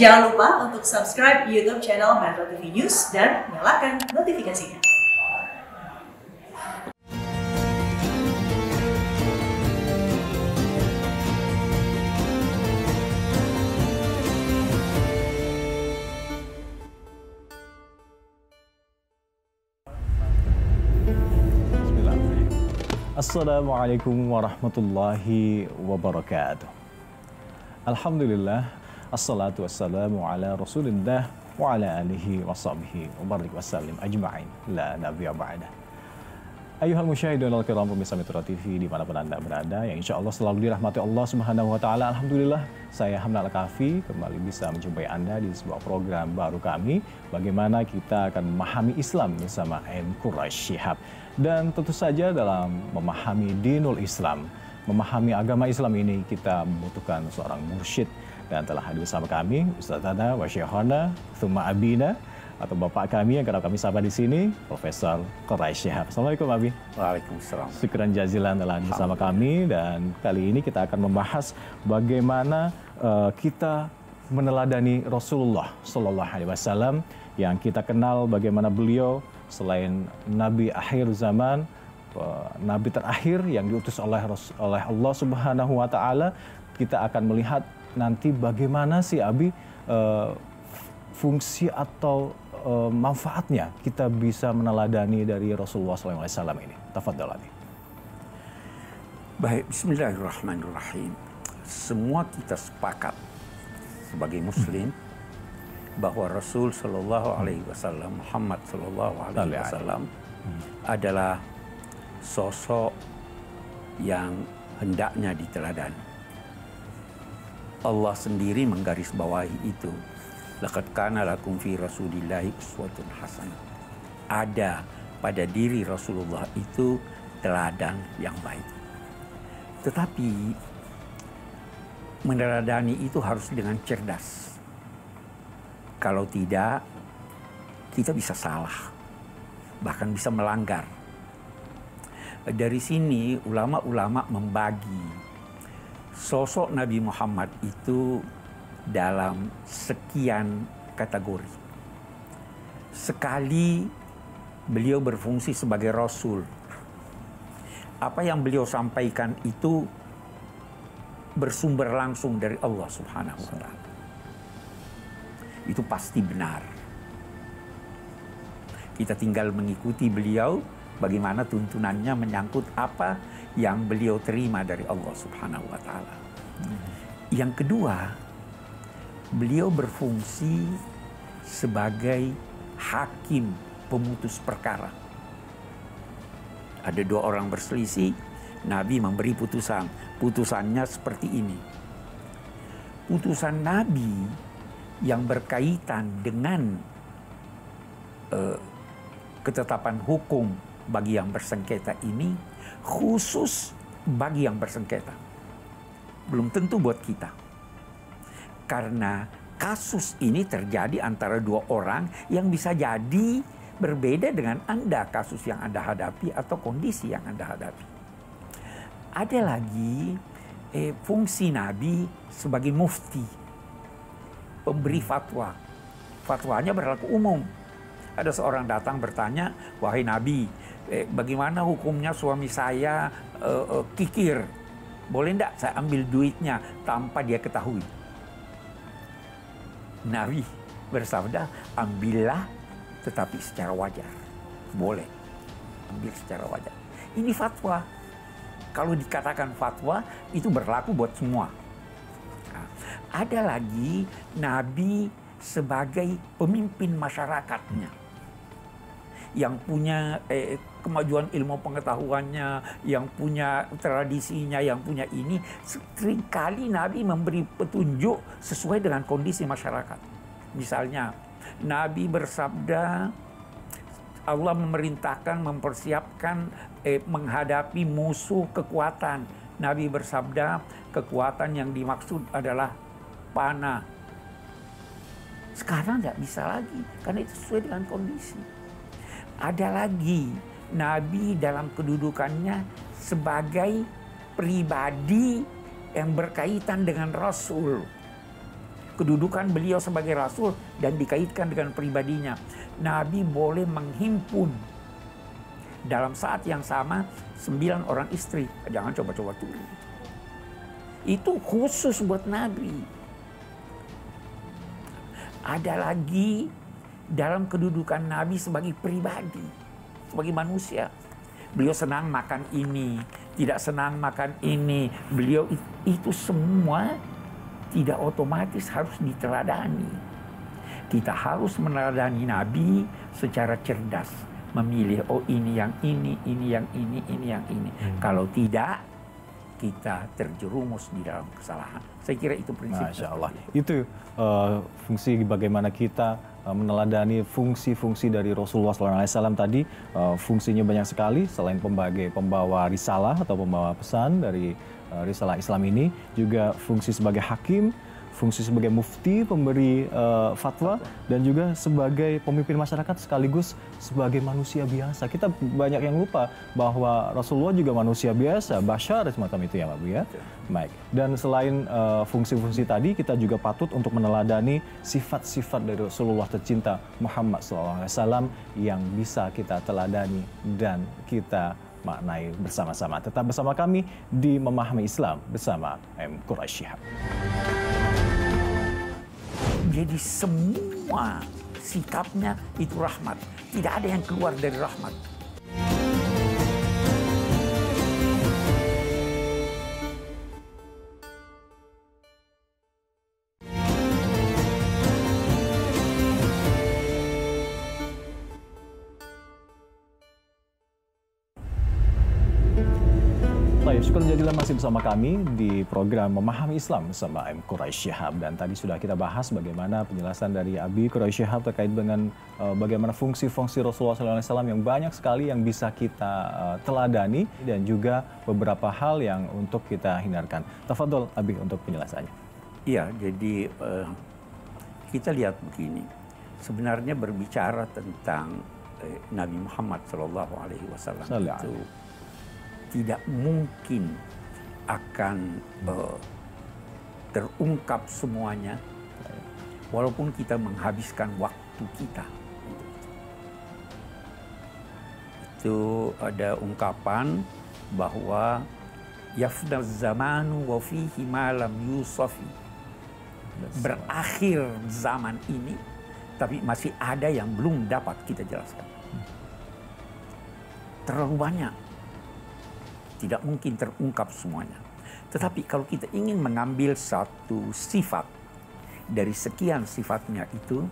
Jangan lupa untuk subscribe YouTube channel Metro TV News dan nyalakan notifikasinya. Assalamualaikum warahmatullahi wabarakatuh. Alhamdulillah, assalatu wassalamu ala rasulillah wa ala alihi wa sahbihi wa barik wasallim ajma'in. La nabiyya ba'da. Ayuhal musyahidun al-kiram pemirsa Metro TV di mana pun Anda berada yang insya Allah selalu dirahmati Allah Subhanahu wa Ta'ala. Alhamdulillah, saya Hamna Al-Kafi kembali bisa menjumpai Anda di sebuah program baru kami. Bagaimana kita akan memahami Islam bersama M. Quraish Shihab. Dan tentu saja dalam memahami dinul Islam, memahami agama Islam ini kita membutuhkan seorang mursyid. Dan telah hadir bersama kami Ustaz Tana wa Syekhana, Thumma Abina, atau bapak kami yang kerap kami sapa di sini, Profesor Quraish Shihab. Assalamualaikum Abi. Waalaikumsalam. Syukran jazilan telah hadir bersama kami dan kali ini kita akan membahas bagaimana uh, kita meneladani Rasulullah Shallallahu Alaihi Wasallam yang kita kenal bagaimana beliau selain Nabi akhir zaman, uh, Nabi terakhir yang diutus oleh oleh Allah Subhanahu Wa Taala, kita akan melihat nanti bagaimana si Abi uh, fungsi atau uh, manfaatnya kita bisa meneladani dari Rasulullah SAW ini. Tafadhol Abi. Baik, Bismillahirrahmanirrahim. Semua kita sepakat sebagai Muslim bahwa Rasul Shallallahu Alaihi Wasallam Muhammad Shallallahu Alaihi Wasallam adalah sosok yang hendaknya diteladani. Allah sendiri menggarisbawahi itu Laqad kana lakum fi Rasulillahi uswatun hasanah. Ada pada diri Rasulullah itu teladan yang baik. Tetapi meneladani itu harus dengan cerdas. Kalau tidak, kita bisa salah. Bahkan bisa melanggar. Dari sini ulama-ulama membagi sosok Nabi Muhammad itu dalam sekian kategori. Sekali beliau berfungsi sebagai rasul. Apa yang beliau sampaikan itu bersumber langsung dari Allah Subhanahu wa taala. Itu pasti benar. Kita tinggal mengikuti beliau bagaimana tuntunannya menyangkut apa yang beliau terima dari Allah Subhanahu wa taala. Yang kedua, beliau berfungsi sebagai hakim pemutus perkara. Ada dua orang berselisih, Nabi memberi putusan. Putusannya seperti ini. Putusan Nabi yang berkaitan dengan uh, ketetapan hukum bagi yang bersengketa ini khusus bagi yang bersengketa. Belum tentu buat kita karena kasus ini terjadi antara dua orang yang bisa jadi berbeda dengan Anda kasus yang Anda hadapi atau kondisi yang Anda hadapi. Ada lagi eh, fungsi Nabi sebagai mufti, pemberi fatwa. Fatwanya berlaku umum. Ada seorang datang bertanya, wahai Nabi, eh, bagaimana hukumnya suami saya eh, eh, kikir? Boleh enggak saya ambil duitnya tanpa dia ketahui? Nabi bersabda, ambillah tetapi secara wajar. Boleh. Ambil secara wajar. Ini fatwa. Kalau dikatakan fatwa, itu berlaku buat semua. Nah, ada lagi Nabi sebagai pemimpin masyarakatnya. Yang punya eh, kemajuan ilmu pengetahuannya, yang punya tradisinya, yang punya ini, sering kali Nabi memberi petunjuk sesuai dengan kondisi masyarakat. Misalnya, Nabi bersabda, Allah memerintahkan mempersiapkan eh, menghadapi musuh kekuatan. Nabi bersabda, kekuatan yang dimaksud adalah panah. Sekarang nggak bisa lagi, karena itu sesuai dengan kondisi. Ada lagi Nabi dalam kedudukannya sebagai pribadi yang berkaitan dengan Rasul. kedudukan beliau sebagai rasul dan dikaitkan dengan pribadinya. Nabi boleh menghimpun dalam saat yang sama sembilan orang istri. Jangan coba-coba turun. Itu khusus buat Nabi. Ada lagi dalam kedudukan Nabi sebagai pribadi, sebagai manusia. Beliau senang makan ini, tidak senang makan ini. Beliau itu semua tidak otomatis harus diteladani. Kita harus meneladani Nabi secara cerdas, memilih oh ini yang ini, ini yang ini, ini yang ini. Hmm. Kalau tidak, kita terjerumus di dalam kesalahan. Saya kira itu prinsip. Masya Allah. Itu uh, fungsi bagaimana kita uh, meneladani fungsi-fungsi dari Rasulullah SAW tadi. Uh, fungsinya banyak sekali selain pembagai pembawa risalah atau pembawa pesan dari uh, risalah Islam ini, juga fungsi sebagai hakim fungsi sebagai mufti, pemberi uh, fatwa, dan juga sebagai pemimpin masyarakat sekaligus sebagai manusia biasa. Kita banyak yang lupa bahwa Rasulullah juga manusia biasa, bashar semacam itu ya Pak Bu ya. Baik. Dan selain uh, fungsi-fungsi tadi, kita juga patut untuk meneladani sifat-sifat dari Rasulullah tercinta Muhammad SAW yang bisa kita teladani dan kita maknai bersama-sama. Tetap bersama kami di Memahami Islam bersama M. Quraish jadi semua sikapnya itu rahmat. Tidak ada yang keluar dari rahmat. Syukur jadilah masih bersama kami di program Memahami Islam bersama M. Quraish Shihab. Dan tadi sudah kita bahas bagaimana penjelasan dari Abi Quraish Shihab terkait dengan uh, bagaimana fungsi-fungsi Rasulullah SAW yang banyak sekali yang bisa kita uh, teladani dan juga beberapa hal yang untuk kita hindarkan. Tafadol Abi untuk penjelasannya. Iya, jadi uh, kita lihat begini. Sebenarnya berbicara tentang uh, Nabi Muhammad SAW itu tidak mungkin akan uh, terungkap semuanya walaupun kita menghabiskan waktu kita. Itu ada ungkapan bahwa yafna zamanu wa fihi malam yusafi berakhir zaman ini tapi masih ada yang belum dapat kita jelaskan. Terlalu banyak tidak mungkin terungkap semuanya. Tetapi kalau kita ingin mengambil satu sifat dari sekian sifatnya itu,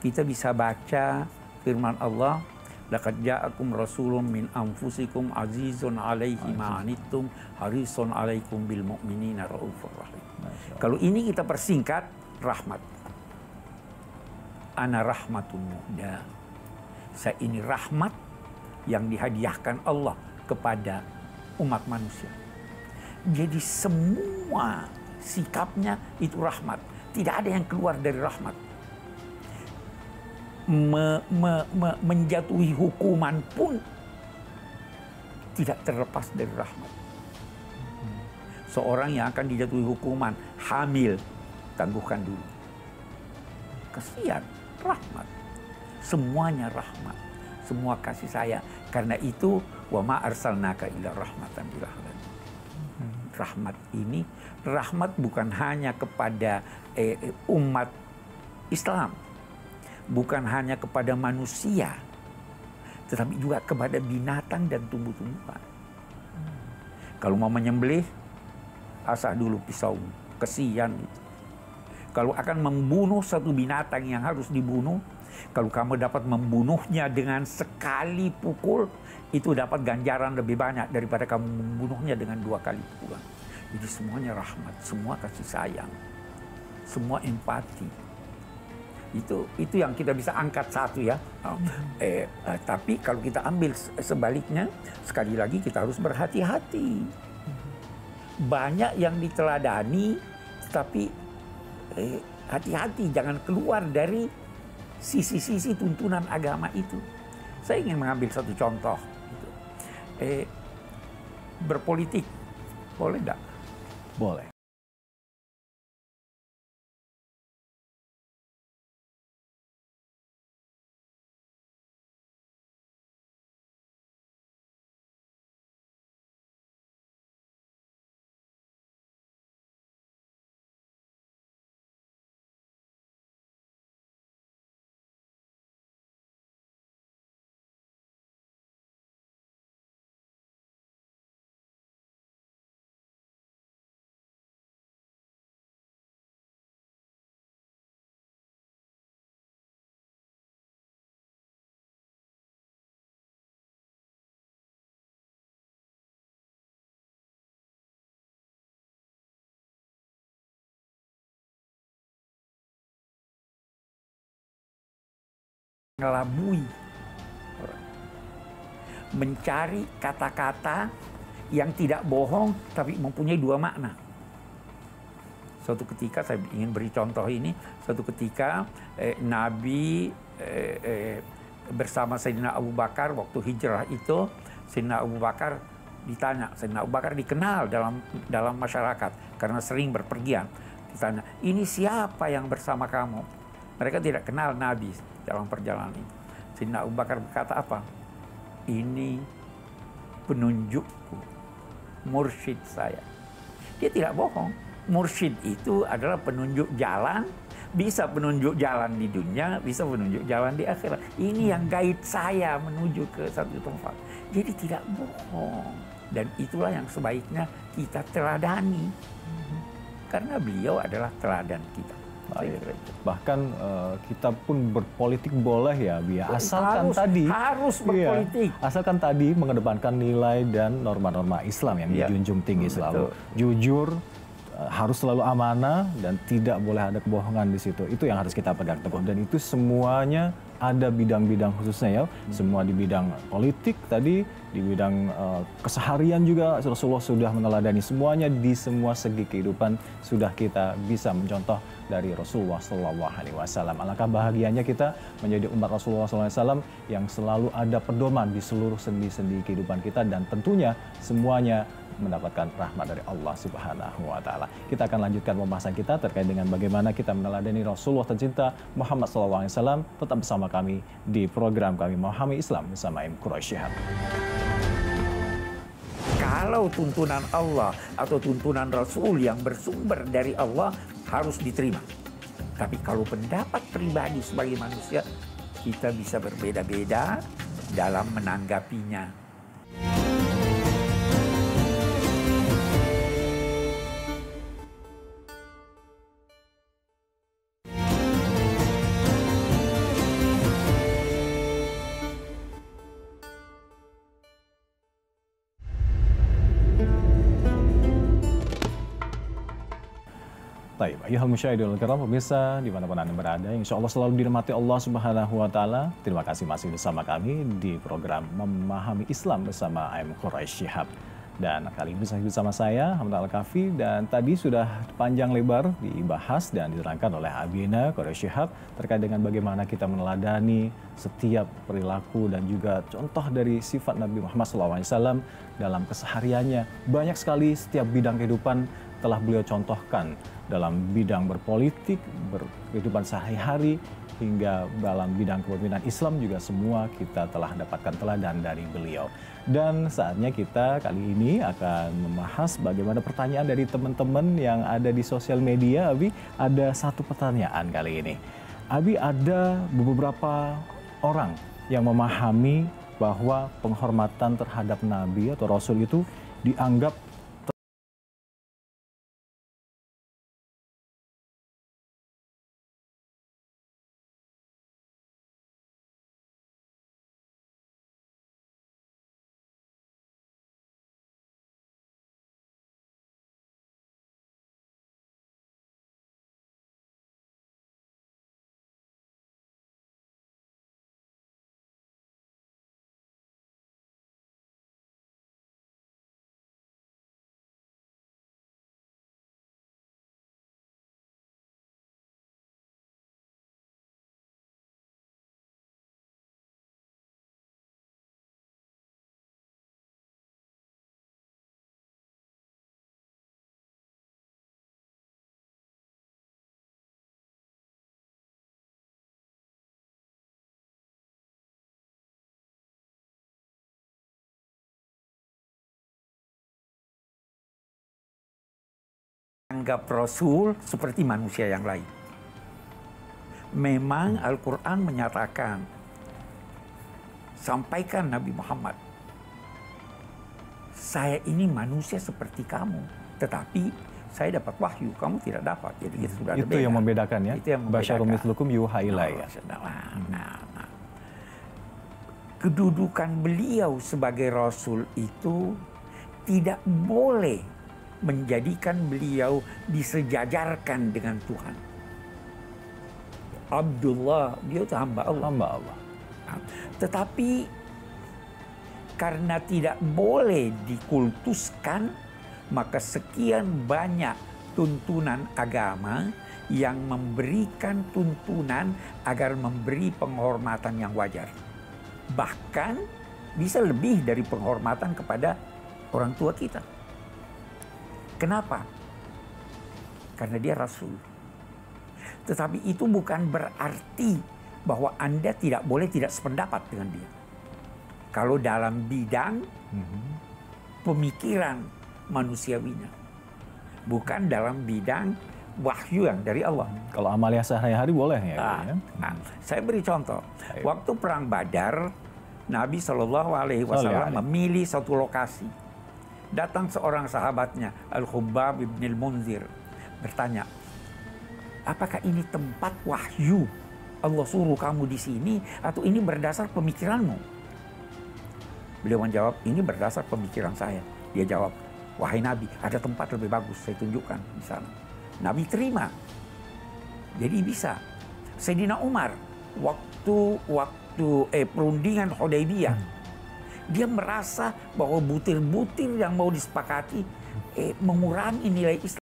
kita bisa baca firman Allah, Laqad ja'akum rasulun min anfusikum azizun alaihi ma'anittum harisun alaikum bil mu'minina raufur rahim. Kalau ini kita persingkat, rahmat. Ana rahmatun muhda. Saya ini rahmat yang dihadiahkan Allah kepada umat manusia. Jadi semua sikapnya itu rahmat. Tidak ada yang keluar dari rahmat. Me, me, me, menjatuhi hukuman pun tidak terlepas dari rahmat. Seorang yang akan dijatuhi hukuman hamil, tangguhkan dulu. Kesian, rahmat. Semuanya rahmat. Semua kasih sayang. Karena itu wa ma arsalnaka ila rahmatan lil alamin. Rahmat ini rahmat bukan hanya kepada eh, umat Islam, bukan hanya kepada manusia, tetapi juga kepada binatang dan tumbuh-tumbuhan. Kalau mau menyembelih, asah dulu pisau, kesian gitu. Kalau akan membunuh satu binatang yang harus dibunuh, kalau kamu dapat membunuhnya dengan sekali pukul, itu dapat ganjaran lebih banyak daripada kamu membunuhnya dengan dua kali pukulan. Jadi semuanya rahmat, semua kasih sayang, semua empati. Itu itu yang kita bisa angkat satu ya. Eh, eh, tapi kalau kita ambil sebaliknya, sekali lagi kita harus berhati-hati. Banyak yang diteladani, tapi eh, hati-hati jangan keluar dari sisi-sisi tuntunan agama itu. Saya ingin mengambil satu contoh eh, berpolitik. Boleh enggak? Boleh. Mengelabui. Mencari kata-kata yang tidak bohong tapi mempunyai dua makna. Suatu ketika saya ingin beri contoh ini, suatu ketika eh, Nabi eh, eh, bersama Sayyidina Abu Bakar waktu hijrah itu, Sayyidina Abu Bakar ditanya, Sayyidina Abu Bakar dikenal dalam dalam masyarakat karena sering berpergian. Ditanya, ini siapa yang bersama kamu? Mereka tidak kenal Nabi dalam perjalanan itu. Sayyidina Abu Bakar berkata apa? Ini penunjukku, mursyid saya. Dia tidak bohong. Mursyid itu adalah penunjuk jalan, bisa penunjuk jalan di dunia, bisa penunjuk jalan di akhirat. Ini yang guide saya menuju ke satu tempat. Jadi tidak bohong. Dan itulah yang sebaiknya kita teladani. Karena beliau adalah teladan kita. Itu. Bahkan eh, kita pun berpolitik boleh ya, Bia. Asalkan Harus- tadi harus Iya, berpolitik. asalkan tadi mengedepankan nilai dan norma-norma Islam yang Iya. dijunjung tinggi Betul. selalu. Jujur, eh, harus selalu amanah dan tidak boleh ada kebohongan di situ. Itu yang harus kita pegang teguh dan itu semuanya ada bidang-bidang khususnya ya. Semua di bidang politik tadi, di bidang eh, keseharian juga Rasulullah sudah meneladani semuanya di semua segi kehidupan sudah kita bisa mencontoh dari Rasulullah Shallallahu Alaihi Wasallam. Alangkah bahagianya kita menjadi umat Rasulullah SAW yang selalu ada pedoman di seluruh sendi-sendi kehidupan kita dan tentunya semuanya mendapatkan rahmat dari Allah Subhanahu wa taala. Kita akan lanjutkan pembahasan kita terkait dengan bagaimana kita meneladani Rasulullah tercinta Muhammad SAW. Tetap bersama kami di program kami Memahami Islam bersama M. Quraisy Shihab. Kalau tuntunan Allah atau tuntunan Rasul yang bersumber dari Allah harus diterima. Tapi kalau pendapat pribadi sebagai manusia, kita bisa berbeda-beda dalam menanggapinya. Baik, ayuhal musyahidul kiram pemirsa di mana pun anda berada, insya Allah selalu dirahmati Allah Subhanahu Wa Taala. Terima kasih masih bersama kami di program Memahami Islam bersama AM Quraisy Shihab. Dan kali ini masih bersama saya Hamid Al Kafi dan tadi sudah panjang lebar dibahas dan diterangkan oleh Abina Quraisy Shihab terkait dengan bagaimana kita meneladani setiap perilaku dan juga contoh dari sifat Nabi Muhammad SAW dalam kesehariannya. Banyak sekali setiap bidang kehidupan telah beliau contohkan dalam bidang berpolitik, berkehidupan sehari-hari, hingga dalam bidang kepemimpinan Islam juga semua kita telah dapatkan teladan dari beliau. Dan saatnya kita kali ini akan membahas bagaimana pertanyaan dari teman-teman yang ada di sosial media. Abi, ada satu pertanyaan kali ini. Abi, ada beberapa orang yang memahami bahwa penghormatan terhadap Nabi atau Rasul itu dianggap anggap Rasul seperti manusia yang lain. Memang Al-Quran menyatakan, sampaikan Nabi Muhammad, saya ini manusia seperti kamu, tetapi saya dapat wahyu, kamu tidak dapat. Jadi kita sudah itu yang membedakan ya. Itu yang membedakan. mislukum yuha ilayya. Nah, nah, nah. Kedudukan beliau sebagai Rasul itu tidak boleh menjadikan beliau disejajarkan dengan Tuhan. Abdullah, dia itu hamba Allah. Hamba Allah. Tetapi karena tidak boleh dikultuskan, maka sekian banyak tuntunan agama yang memberikan tuntunan agar memberi penghormatan yang wajar. Bahkan bisa lebih dari penghormatan kepada orang tua kita. Kenapa? Karena dia rasul. Tetapi itu bukan berarti bahwa Anda tidak boleh tidak sependapat dengan dia. Kalau dalam bidang pemikiran manusiawinya. Bukan dalam bidang wahyu yang dari Allah. Kalau amalia sehari-hari boleh ya? Ah, ya? nah, saya beri contoh. Ayo. Waktu perang Badar, Nabi Shallallahu Alaihi Wasallam memilih satu lokasi. Datang seorang sahabatnya, Al Khubbab ibn al Munzir, bertanya, apakah ini tempat wahyu? Allah suruh kamu di sini atau ini berdasar pemikiranmu? Beliau menjawab, ini berdasar pemikiran saya. Dia jawab, wahai Nabi, ada tempat lebih bagus, saya tunjukkan di sana. Nabi terima. Jadi bisa. Sayyidina Umar, waktu waktu eh perundingan Hudaybiyah, dia merasa bahwa butir-butir yang mau disepakati eh, mengurangi nilai Islam.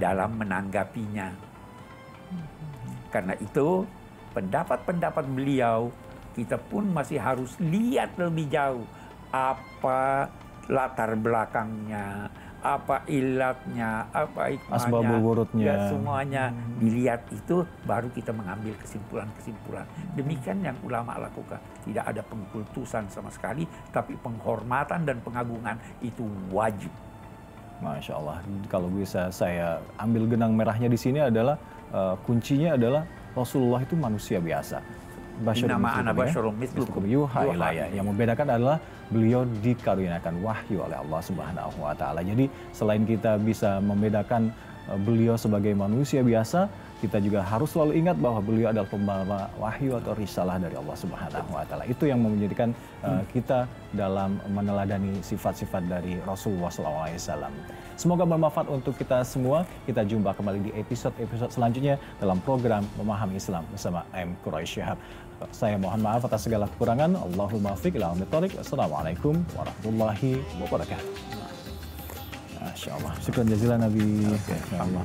Dalam menanggapinya. Karena itu pendapat-pendapat beliau kita pun masih harus lihat lebih jauh apa latar belakangnya, apa ilatnya, apa hikmahnya, Asbabul wurudnya. ya semuanya dilihat itu baru kita mengambil kesimpulan-kesimpulan. Demikian yang ulama lakukan. Tidak ada pengkultusan sama sekali, tapi penghormatan dan pengagungan itu wajib. Masya Allah. Kalau bisa saya ambil genang merahnya di sini adalah eh, kuncinya adalah Rasulullah itu manusia biasa. Mislukum ana ya. yuha ilayya. Yang membedakan adalah beliau dikaruniakan wahyu oleh Allah Subhanahu wa taala. Jadi selain kita bisa membedakan eh, beliau sebagai manusia biasa, kita juga harus selalu ingat bahwa beliau adalah pembawa wahyu atau risalah dari Allah Subhanahu wa taala. Itu yang menjadikan uh, kita dalam meneladani sifat-sifat dari Rasulullah SAW. Semoga bermanfaat untuk kita semua. Kita jumpa kembali di episode-episode selanjutnya dalam program Memahami Islam bersama M. Quraish Shihab. Saya mohon maaf atas segala kekurangan. Allahumma ila Assalamualaikum warahmatullahi wabarakatuh. Masya Allah. Syukur jazilan Nabi. Masya Allah.